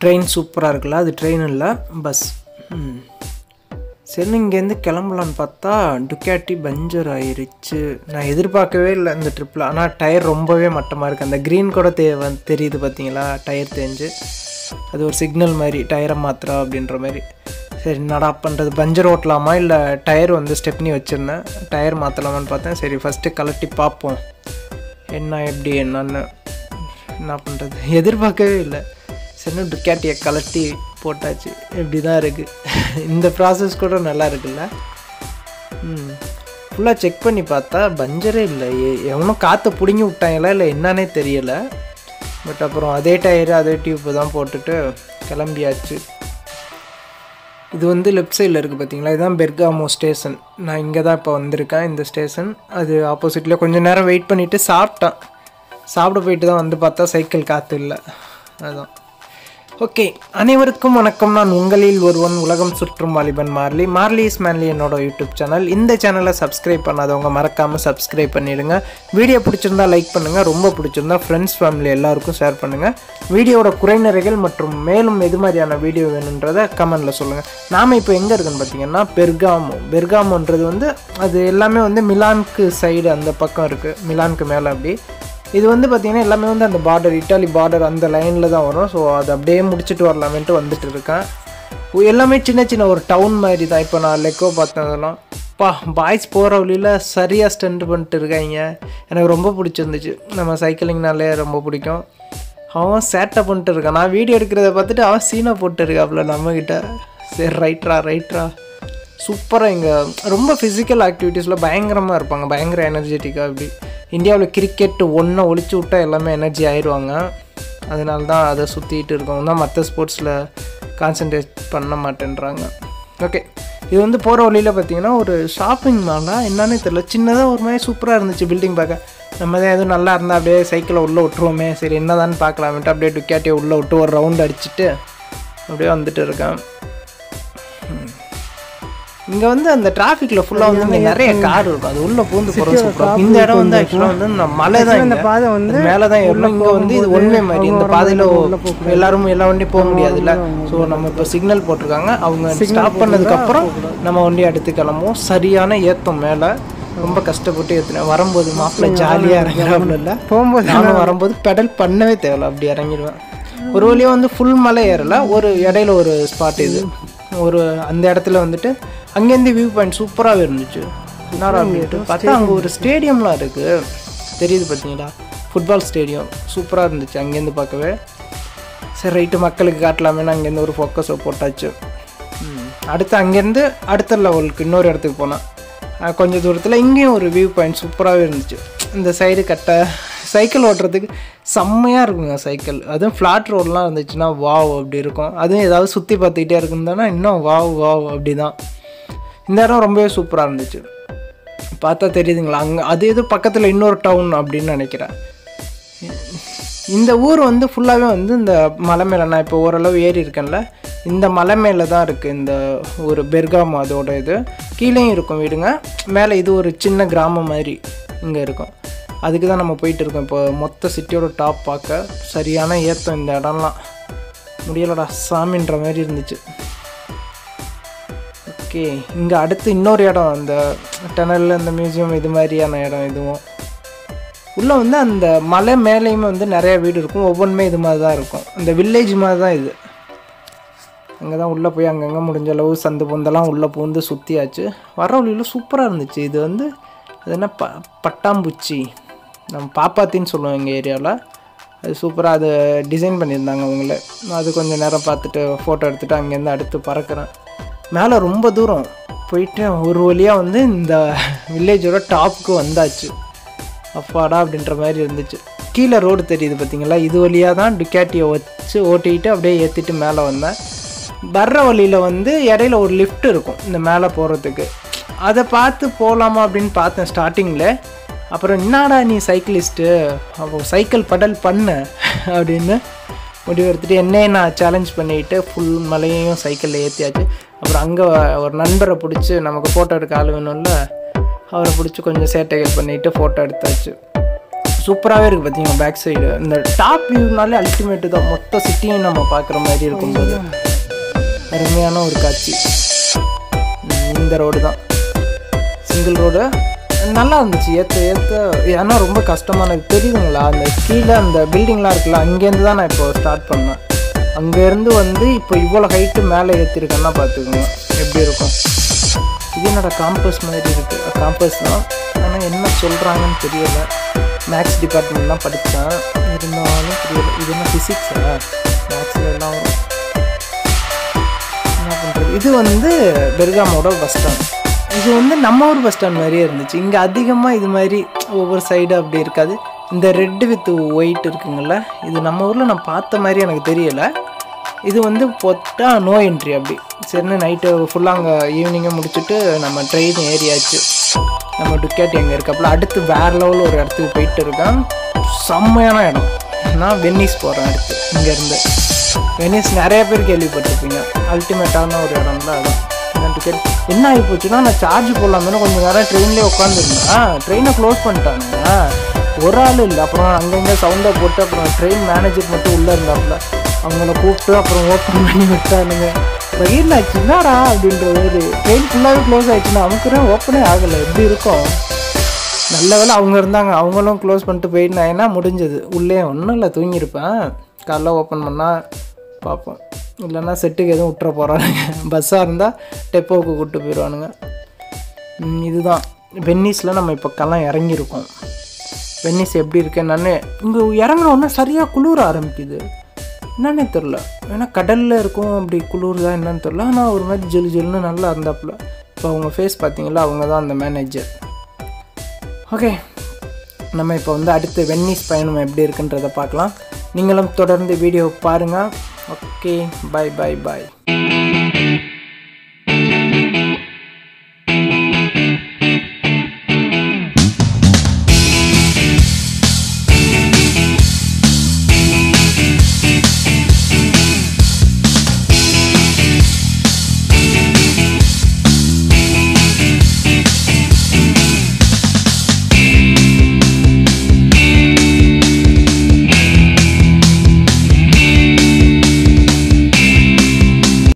Train சூப்பராக இருக்குல்ல? அது ட்ரெயின் இல்லை பஸ் ம். சரி இங்கேருந்து கிளம்பலான்னு பார்த்தா டுக்காட்டி பஞ்சர் ஆயிடுச்சு நான் எதிர்பார்க்கவே இல்லை இந்த ட்ரிப்பில் ஆனால் டயர் ரொம்பவே மட்டமாக இருக்குது அந்த க்ரீன் கூட தே தெரியுது பார்த்தீங்களா? டயர் தேஞ்சு அது ஒரு சிக்னல் மாதிரி டயரை மாத்திரா அப்படின்ற மாதிரி. சரி என்னடா பண்ணுறது பஞ்சர் ஓட்டலாமா? இல்லை டயர் வந்து ஸ்டெப்னி வச்சுருந்தேன். டயர் மாற்றலாமான்னு பார்த்தேன். சரி ஃபஸ்ட்டு கலட்டி பார்ப்போம். என்ன எப்படி என்னன்னு. என்ன பண்ணுறது எதிர்பார்க்கவே இல்லை. சரி டுக்காட்டியை கலட்டி போட்டாச்சு. இப்படி தான் இருக்குது இந்த ப்ராசஸ் கூட நல்லா இருக்குல்ல? ம். ஃபுல்லாக செக் பண்ணி பார்த்தா பஞ்சரே இல்லை. எவனோ காற்றை பிடுங்கி விட்டாங்களா இல்லை என்னன்னே தெரியலை. பட் அப்புறம் அதே டயரு அதே டியூப்பு தான் போட்டுட்டு கிளம்பியாச்சு. இது வந்து லெஃப்ட் சைடில் இருக்குது பார்த்தீங்களா இதுதான் பெர்காமோ ஸ்டேஷன் நான் இங்கே தான் இப்போ வந்திருக்கேன். இந்த ஸ்டேஷன் அது ஆப்போசிட்டில் கொஞ்சம் நேரம் வெயிட் பண்ணிவிட்டு சாப்பிட்டேன். சாப்பிட போயிட்டு தான் வந்து பார்த்தா சைக்கிள் காற்று இல்லை. அதுதான் ஓகே அனைவருக்கும் வணக்கம். நான் உங்களில் ஒருவன் உலகம் சுற்றும் வாலிபன் மார்லி. மார்லி இஸ் மேன்லி என்னோட யூடியூப் சேனல். இந்த சேனலை சப்ஸ்கிரைப் பண்ணாதவங்க மறக்காமல் சப்ஸ்கிரைப் பண்ணிடுங்க. வீடியோ பிடிச்சிருந்தா லைக் பண்ணுங்கள் ரொம்ப பிடிச்சிருந்தா ஃப்ரெண்ட்ஸ் ஃபேமிலி எல்லாருக்கும் ஷேர் பண்ணுங்கள் வீடியோட குறைநிறைகள் மற்றும் மேலும் எது மாதிரியான வீடியோ வேணுன்றதை கமெண்டில் சொல்லுங்கள் நாம் இப்போ எங்கே இருக்குன்னு பார்த்தீங்கன்னா பெர்காமோ. பெர்காமோன்றது வந்து அது எல்லாமே வந்து மிலான்க்கு சைடு அந்த பக்கம் இருக்குது மிலான்க்கு மேலே அப்படி. இது வந்து பார்த்திங்கன்னா எல்லாமே வந்து அந்த பார்டர் இட்டாலி பார்டர் அந்த லைனில் தான் வரும். ஸோ அதை அப்படியே முடிச்சுட்டு வரலாமேன்ட்டு வந்துட்டு இருக்கேன். எல்லாமே சின்ன சின்ன ஒரு டவுன் மாதிரி தான். இப்போ நான் லெக்கோ பார்த்ததெல்லாம் பா பாய்ஸ் போகிற வழியில் சரியாக ஸ்டெண்ட் பண்ணிட்டு இருக்காங்க. எனக்கு ரொம்ப பிடிச்சிருந்துச்சு. நம்ம சைக்கிளிங்னாலே ரொம்ப பிடிக்கும். அவன் சேட்டை பண்ணிட்டு இருக்கான். நான் வீடியோ எடுக்கிறத பார்த்துட்டு அவன் சீனை போட்டு இருக்காப்புல நம்மக்கிட்ட சரி ரைட்ரா ரைட்ரா சூப்பராக இங்கே. ரொம்ப ஃபிசிக்கல் ஆக்டிவிட்டீஸில் பயங்கரமாக இருப்பாங்க. பயங்கர எனர்ஜெட்டிக்காக அப்படி. இந்தியாவில் கிரிக்கெட் ஒன்றை ஒழிச்சு விட்டா எல்லாமே எனர்ஜி ஆயிடுவாங்க. அதனால தான் அதை சுற்றிட்டு இருக்கவங்க தான் மற்ற ஸ்போர்ட்ஸில் கான்சென்ட்ரேட் பண்ண மாட்டேன்றாங்க. ஓகே இது வந்து போகிற வழியில் பார்த்தீங்கன்னா ஒரு ஷாப்பிங் மாலாக என்னன்னே தெரியல. சின்னதாக ஒரு மாதிரி சூப்பராக இருந்துச்சு பில்டிங் பார்க்க. நம்ம தான் எதுவும் நல்லா இருந்தால் அப்படியே சைக்கிளை உள்ளே விட்டுருவோமே. சரி என்னதான்னு பார்க்கலாமேட்டு அப்படியே டுக்காட்டியை உள்ளே விட்டு ஒரு ரவுண்ட் அடிச்சுட்டு அப்படியே வந்துட்டு இருக்கேன். இங்க வந்து அந்த டிராஃபிக்ல ஃபுல்லா வந்து நிறைய கார் இருக்கும். அது உள்ள பூந்து சூப்பரா இந்த இடம் வந்து ஆக்சுவலா வந்து நம்ம மலை தான் இந்த பாதை வந்து மேல தான் ஏறணும் இங்க வந்து இது ஒன்வே மாதிரி. இந்த பாதையில எல்லாரும் எல்லா வண்டியும் போக முடியாதுல்ல. ஸோ நம்ம இப்போ சிக்னல் போட்டிருக்காங்க. அவங்க ஸ்டாப் பண்ணதுக்கு அப்புறம் நம்ம வண்டி அடுத்து கிளம்புவோம். சரியான ஏத்தம் மேல. ரொம்ப கஷ்டப்பட்டு ஏற்றினேன் வரும்போது மாப்பிள்ள ஜாலியாக இறங்குறாப்புல இல்லை போகும்போது நானும் வரும்போது பெடல் பண்ணவே தேவையில்ல. அப்படி இறங்கிடுவேன். ஒரு வழியாக வந்து ஃபுல் மலை ஏறல. ஒரு இடையில ஒரு ஸ்பாட் இது. ஒரு அந்த இடத்துல வந்துட்டு அங்கேருந்து வியூ பாயிண்ட் சூப்பராகவே இருந்துச்சு. என்னடா அப்படின்ட்டு பார்த்தா அங்கே ஒரு ஸ்டேடியம்லாம் இருக்குது தெரியுது பார்த்தீங்களா? ஃபுட்பால் ஸ்டேடியம் சூப்பராக இருந்துச்சு அங்கேருந்து பார்க்கவே. சரி ரைட்டு மக்களுக்கு காட்டலாமேன்னு அங்கேருந்து ஒரு ஃபோக்கஸை போட்டாச்சு. அடுத்து அங்கேருந்து அடுத்த லெவலுக்கு இன்னொரு இடத்துக்கு போனேன் கொஞ்சம் தூரத்தில் இங்கேயும் ஒரு வியூ பாயிண்ட் சூப்பராகவே இருந்துச்சு. இந்த சைடு கட்ட சைக்கிள் ஓட்டுறதுக்கு செம்மையாக இருக்குங்க சைக்கிள் அதுவும் ஃப்ளாட் ரோடெலாம் இருந்துச்சுன்னா வாவ் அப்படி இருக்கும். அதுவும் ஏதாவது சுற்றி பார்த்துக்கிட்டே இருக்குந்தானா இன்னும் வாவ் வாவ் அப்படி தான் இந்த இடம் ரொம்பவே சூப்பராக இருந்துச்சு. பார்த்தா தெரியுதுங்களா? அங்கே அது எது பக்கத்தில் இன்னொரு டவுன் அப்படின்னு நினைக்கிறேன். இந்த ஊர் வந்து ஃபுல்லாகவே வந்து இந்த மலை மேலே நான் இப்போ ஓரளவு ஏறி இருக்கேன்ல இந்த மலை மேலே தான் இருக்குது இந்த ஒரு பெர்காம் அதோட இது. கீழேயும் இருக்கும் வீடுங்க. மேலே இது ஒரு சின்ன கிராமம் மாதிரி இங்கே இருக்கும். அதுக்கு தான் நம்ம போயிட்டு இருக்கோம். இப்போ மொத்த சிட்டியோட டாப் பார்க்க சரியான ஏற்றம் இந்த இடம்லாம். முடியலடா சாமின்ற மாதிரி இருந்துச்சு. ஓகே இங்கே அடுத்து இன்னொரு இடம் அந்த டனலில் இந்த மியூசியம் இது மாதிரியான இடம் இதுவும் உள்ளே வந்து அந்த மலை மேலேயுமே வந்து நிறையா வீடு இருக்கும். ஒவ்வொன்றுமே இது மாதிரி தான் இருக்கும். அந்த வில்லேஜ் மாதிரி தான் இது. அங்கே தான் உள்ளே போய் அங்கங்கே முடிஞ்ச அளவு சந்து பொந்தெல்லாம் உள்ளே பூந்து சுற்றியாச்சு வர வழியில் சூப்பராக இருந்துச்சு. இது வந்து அது என்ன ப பட்டாம்பூச்சி. நம்ம பாப்பாத்தின்னு சொல்லுவோம் எங்கள் ஏரியாவில் அது சூப்பராக அது டிசைன் பண்ணியிருந்தாங்க அவங்கள. அது கொஞ்சம் நேரம் பார்த்துட்டு ஃபோட்டோ எடுத்துகிட்டு அங்கேருந்து அடுத்து பறக்கிறேன். மேலே ரொம்ப தூரம் போயிட்டு ஒரு வழியாக வந்து இந்த வில்லேஜோட டாப்புக்கு வந்தாச்சு. அப்பாடா அப்படின்ற மாதிரி இருந்துச்சு. கீழே ரோடு தெரியுது பார்த்தீங்களா இது வழியாக தான் டுக்காட்டியை வச்சு ஓட்டிக்கிட்டு அப்படியே ஏற்றிட்டு மேலே வந்தேன். வர்ற வழியில் வந்து இடையில ஒரு லிஃப்ட் இருக்கும் இந்த மேலே போகிறதுக்கு அதை பார்த்து போகலாமா அப்படின்னு பார்த்தேன் ஸ்டார்டிங்கில் அப்புறம் என்னடா நீ சைக்கிளிஸ்ட்டு அப்போ சைக்கிள் படல் பண்ண அப்படின்னு முடிவு எடுத்துகிட்டு என்னையே நான் சேலஞ்ச் பண்ணிட்டு ஃபுல் மலையையும் சைக்கிளில் ஏற்றியாச்சு அப்புறம் அங்கே ஒரு நண்பரை பிடிச்சி நமக்கு ஃபோட்டோ எடுக்க ஆள் வேணும்ல அவரை பிடிச்சி கொஞ்சம் சேட்டைகள் பண்ணிவிட்டு ஃபோட்டோ எடுத்தாச்சு. சூப்பராகவே இருக்குது பார்த்தீங்கன்னா பேக் சைடு இந்த டாப் வியூனாலே அல்டிமேட்டு தான். மொத்த சிட்டியும் நம்ம பார்க்குற மாதிரி இருக்கும்போது. அருமையான ஒரு காட்சி. இந்த ரோடு தான். சிங்கிள் ரோடு நல்லா இருந்துச்சு ஏற்ற ஏற்ற ஏன்னா ரொம்ப கஷ்டமானது தெரியுங்களா? அந்த கீழே அந்த பில்டிங்லாம் இருக்குல்ல அங்கேருந்து தான் நான் இப்போ ஸ்டார்ட் பண்ணேன். அங்கேருந்து வந்து இப்போ இவ்வளோ ஹைட்டு மேலே ஏற்றிருக்கேன்னா பார்த்துக்கோங்க. எப்படி இருக்கும்? இது என்னோடய காம்பஸ் மாதிரி இருக்குது காம்பஸ் தான். ஆனால் என்ன சொல்கிறாங்கன்னு தெரியல. மேக்ஸ் டிபார்ட்மெண்ட் தான் படித்தேன். இருந்தாலும் தெரியல. இது என்ன ஃபிசிக்ஸா மேக்ஸில் எல்லாம் என்ன பண்ணுறது இது வந்து பெர்காமோட பஸ் ஸ்டாண்ட் இது வந்து நம்ம ஊர் பஸ் ஸ்டாண்ட் மாதிரியே இருந்துச்சு. இங்கே அதிகமாக இது மாதிரி ஒவ்வொரு சைடு அப்படி இருக்காது. இந்த ரெட்டு வித் ஒயிட் இருக்குங்கள்ல இது நம்ம ஊரில் நான் பார்த்த மாதிரி எனக்கு தெரியலை. இது வந்து போட்டால் நோ என்ட்ரி அப்படி. சரின்னு நைட்டு ஃபுல்லாக அங்கே ஈவினிங்கே முடிச்சுட்டு நம்ம ட்ரெயின் ஏறியாச்சு. நம்ம டுக்கேட் எங்கே இருக்காப்புல அடுத்து வேறு லெவலில் ஒரு இடத்துக்கு போயிட்டு இருக்கேன். செம்மையான இடம். நான் வென்னீஸ் போகிறேன் அடுத்து இங்கேருந்து வெனிஸ் நிறைய பேர் கேள்விப்பட்டிருப்பீங்க. அல்டிமேட்டான ஒரு இடம் தான் அது. என்ன டிக்கெட் என்ன ஆகி போச்சுன்னா நான் சார்ஜ் போடலாமே கொஞ்சம் நேரம் ட்ரெயின்லேயே உட்காந்துருந்தேன் ட்ரெயினை க்ளோஸ் பண்ணிட்டானுங்க. ஒரு ஆள் இல்லை. அப்புறம் அங்கங்கே சவுண்டை போட்டு அப்புறம் ட்ரெயின் மேனேஜர் மட்டும் உள்ளே இருந்தாப்புல. அவங்கள கூப்பிட்டு அப்புறம் ஓப்பன் பண்ணி விட்டானுங்க. பகீர்ல ஆச்சுன்னாடா அப்படின்ற ஒரு ட்ரெயின் ஃபுல்லாகவே க்ளோஸ் ஆகிடுச்சுன்னா நமக்கு ஓப்பனே ஆகலை. எப்படி இருக்கும்? நல்ல வேலை அவங்க இருந்தாங்க. அவங்களும் க்ளோஸ் பண்ணிட்டு போயிருந்தாங்கன்னா முடிஞ்சது. உள்ளே ஒன்றும் இல்லை. தூங்கியிருப்பேன். காலைல ஓப்பன் பண்ணால் பார்ப்போம். இல்லைன்னா செட்டுக்கு எதுவும் விட்டுற போகிறானுங்க பஸ்ஸாக இருந்தால் டெப்போவுக்கு கூப்பிட்டு போயிடுவானுங்க. இதுதான். வென்னிஸில் நம்ம இப்போ களம் இறங்கியிருக்கோம். வென்னிஸ் எப்படி இருக்கு என்னன்னு இங்கே இறங்கின உடனே சரியாக குளிர ஆரம்பிக்குது. என்னன்னே தெரில ஏன்னா கடலில் இருக்கும் அப்படி குளிருதா என்னன்னு தெரில ஆனால் ஒரு மாதிரி ஜெலு ஜெலுன்னு நல்லா இருந்தாப்புல. இப்போ அவங்க ஃபேஸ் பார்த்தீங்களா? அவங்க தான் அந்த மேனேஜர் ஓகே நம்ம இப்போ வந்து அடுத்து வென்னிஸ் பயணம் எப்படி இருக்குன்றதை பார்க்கலாம். நீங்களும் தொடர்ந்து வீடியோ பாருங்கள் ஓகே பை பை பாய்